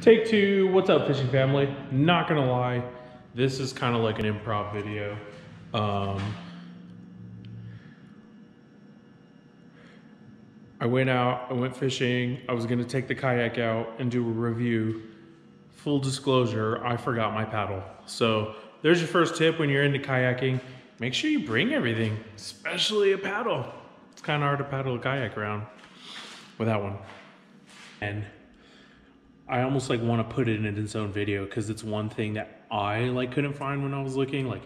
Take two, what's up fishing family? Not gonna lie, this is kind of like an improv video. Um, I went out, I went fishing, I was gonna take the kayak out and do a review. Full disclosure, I forgot my paddle. So there's your first tip when you're into kayaking. Make sure you bring everything, especially a paddle. It's kind of hard to paddle a kayak around without one. And I almost like want to put it in its own video because it's one thing that I like couldn't find when I was looking. Like,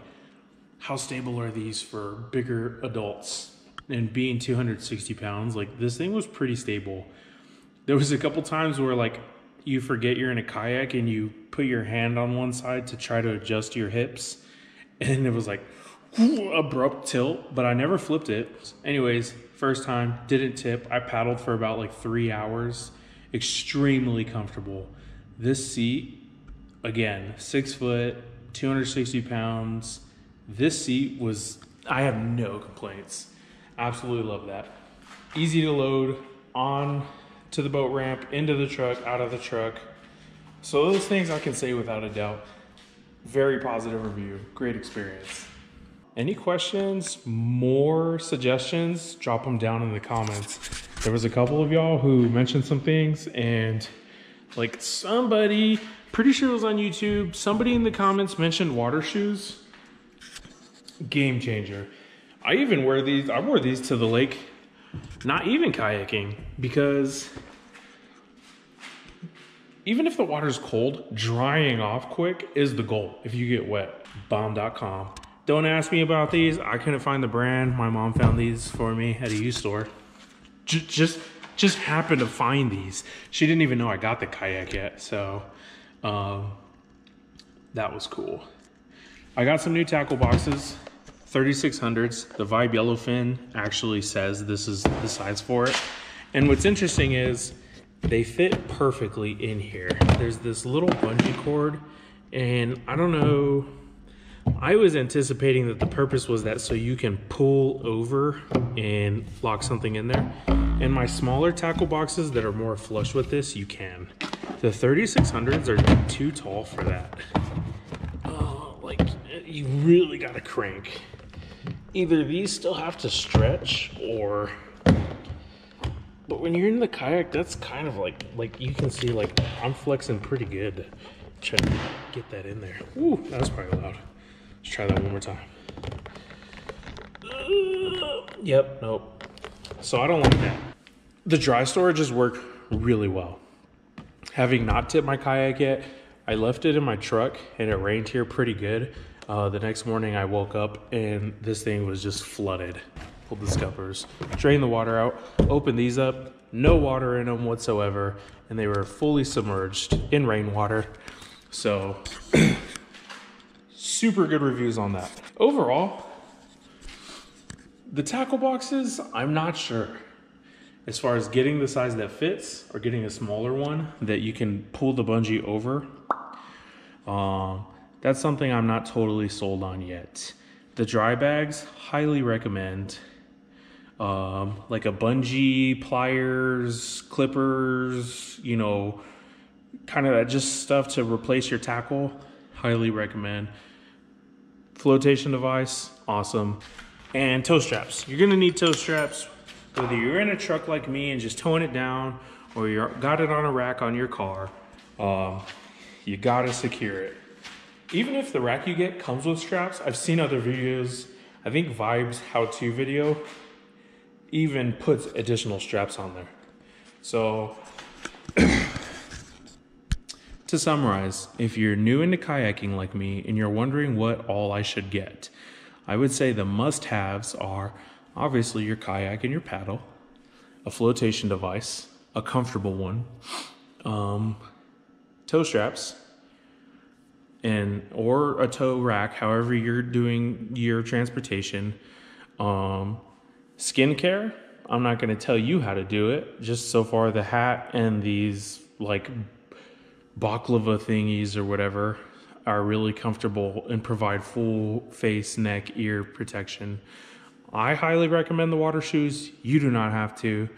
how stable are these for bigger adults? And being 260 pounds, like this thing was pretty stable. There was a couple times where like you forget you're in a kayak and you put your hand on one side to try to adjust your hips, and it was like abrupt tilt, but I never flipped it. Anyways, first time didn't tip. I paddled for about like three hours extremely comfortable. This seat, again, six foot, 260 pounds. This seat was, I have no complaints. Absolutely love that. Easy to load on to the boat ramp, into the truck, out of the truck. So those things I can say without a doubt. Very positive review, great experience. Any questions, more suggestions, drop them down in the comments. There was a couple of y'all who mentioned some things and like somebody, pretty sure it was on YouTube, somebody in the comments mentioned water shoes. Game changer. I even wear these, I wore these to the lake, not even kayaking because even if the water's cold, drying off quick is the goal if you get wet. Bomb.com. Don't ask me about these. I couldn't find the brand. My mom found these for me at a used store. Just just happened to find these. She didn't even know I got the kayak yet, so um, that was cool. I got some new tackle boxes, 3600s. The Vibe Yellowfin actually says this is the size for it. And what's interesting is they fit perfectly in here. There's this little bungee cord, and I don't know I was anticipating that the purpose was that so you can pull over and lock something in there. And my smaller tackle boxes that are more flush with this, you can. The 3600s are too tall for that. Oh, like, you really gotta crank. Either these still have to stretch or... But when you're in the kayak, that's kind of like, like you can see like, I'm flexing pretty good. Trying to get that in there. Ooh, that was probably loud. Let's try that one more time. Uh, yep, nope. So I don't like that. The dry storages work really well. Having not tipped my kayak yet, I left it in my truck and it rained here pretty good. Uh, the next morning I woke up and this thing was just flooded. Pulled the scuppers, drained the water out, opened these up, no water in them whatsoever, and they were fully submerged in rainwater. So super good reviews on that. Overall, the tackle boxes, I'm not sure. As far as getting the size that fits or getting a smaller one that you can pull the bungee over, um, that's something I'm not totally sold on yet. The dry bags, highly recommend. Um, like a bungee, pliers, clippers, you know, kind of that just stuff to replace your tackle, highly recommend. Flotation device, awesome. And tow straps. You're gonna need tow straps, whether you're in a truck like me and just towing it down, or you got it on a rack on your car, uh, you gotta secure it. Even if the rack you get comes with straps, I've seen other videos, I think Vibes how-to video even puts additional straps on there. So to summarize, if you're new into kayaking like me and you're wondering what all I should get, I would say the must haves are obviously your kayak and your paddle, a flotation device, a comfortable one, um, tow straps, and or a tow rack, however you're doing your transportation. Um, skincare, I'm not going to tell you how to do it. Just so far, the hat and these like baklava thingies or whatever are really comfortable and provide full face, neck, ear protection. I highly recommend the water shoes. You do not have to.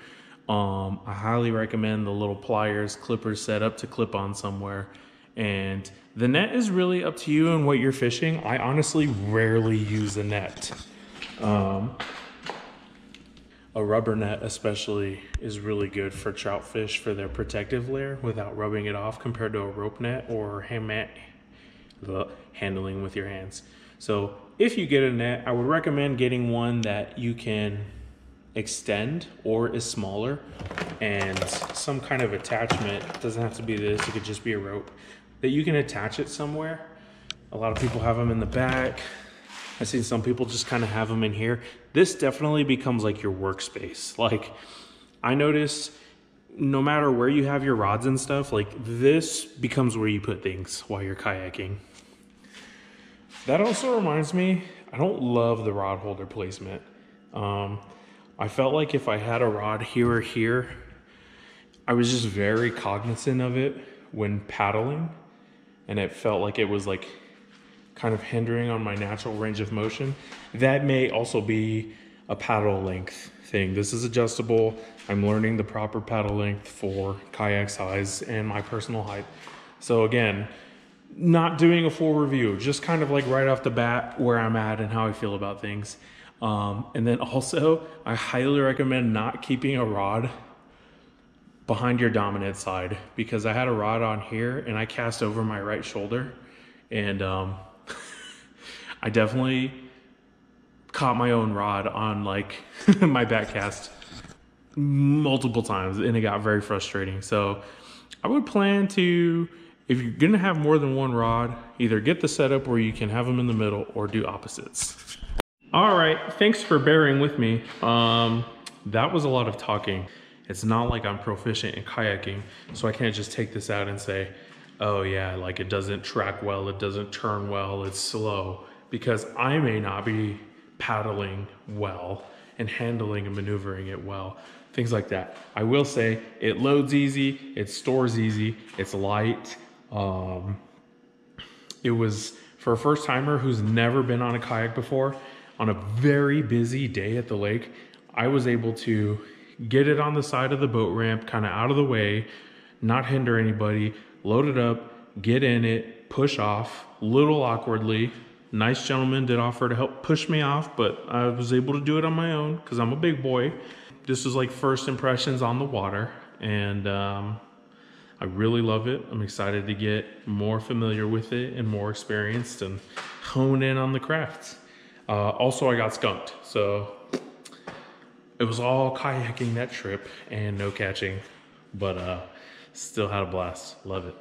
Um, I highly recommend the little pliers, clippers set up to clip on somewhere. And the net is really up to you and what you're fishing. I honestly rarely use a net. Um, a rubber net especially is really good for trout fish for their protective layer without rubbing it off compared to a rope net or hand the handling with your hands. So if you get a net, I would recommend getting one that you can extend or is smaller and some kind of attachment. It doesn't have to be this, it could just be a rope that you can attach it somewhere. A lot of people have them in the back. I've seen some people just kind of have them in here. This definitely becomes like your workspace. Like I noticed no matter where you have your rods and stuff, like this becomes where you put things while you're kayaking. That also reminds me, I don't love the rod holder placement. Um, I felt like if I had a rod here or here, I was just very cognizant of it when paddling. And it felt like it was like kind of hindering on my natural range of motion. That may also be a paddle length thing. This is adjustable. I'm learning the proper paddle length for kayak size and my personal height. So again, not doing a full review, just kind of like right off the bat where I'm at and how I feel about things. Um, and then also, I highly recommend not keeping a rod behind your dominant side because I had a rod on here and I cast over my right shoulder and um, I definitely caught my own rod on like my back cast multiple times and it got very frustrating. So I would plan to, if you're gonna have more than one rod, either get the setup where you can have them in the middle or do opposites. All right, thanks for bearing with me. Um, that was a lot of talking. It's not like I'm proficient in kayaking, so I can't just take this out and say, oh yeah, like it doesn't track well, it doesn't turn well, it's slow, because I may not be paddling well and handling and maneuvering it well, things like that. I will say it loads easy, it stores easy, it's light. Um, it was for a first timer who's never been on a kayak before, on a very busy day at the lake, I was able to get it on the side of the boat ramp, kind of out of the way, not hinder anybody, load it up, get in it, push off, little awkwardly. Nice gentleman did offer to help push me off, but I was able to do it on my own because I'm a big boy. This was like first impressions on the water, and um, I really love it. I'm excited to get more familiar with it and more experienced and hone in on the crafts. Uh, also, I got skunked, so it was all kayaking that trip and no catching, but uh, still had a blast. Love it.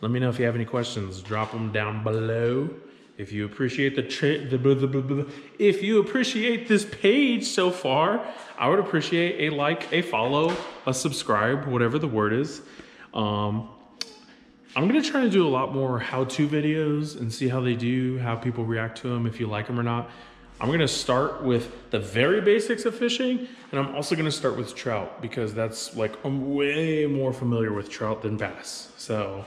Let me know if you have any questions. Drop them down below. If you appreciate the, the, the, the if you appreciate this page so far, I would appreciate a like, a follow, a subscribe, whatever the word is. Um, I'm gonna try to do a lot more how-to videos and see how they do, how people react to them, if you like them or not. I'm gonna start with the very basics of fishing, and I'm also gonna start with trout because that's like, I'm way more familiar with trout than bass. So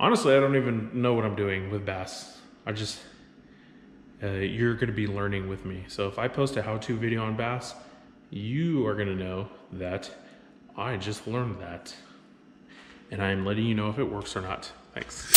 honestly, I don't even know what I'm doing with bass. I just, uh, you're gonna be learning with me. So if I post a how-to video on bass, you are gonna know that I just learned that and I'm letting you know if it works or not. Thanks.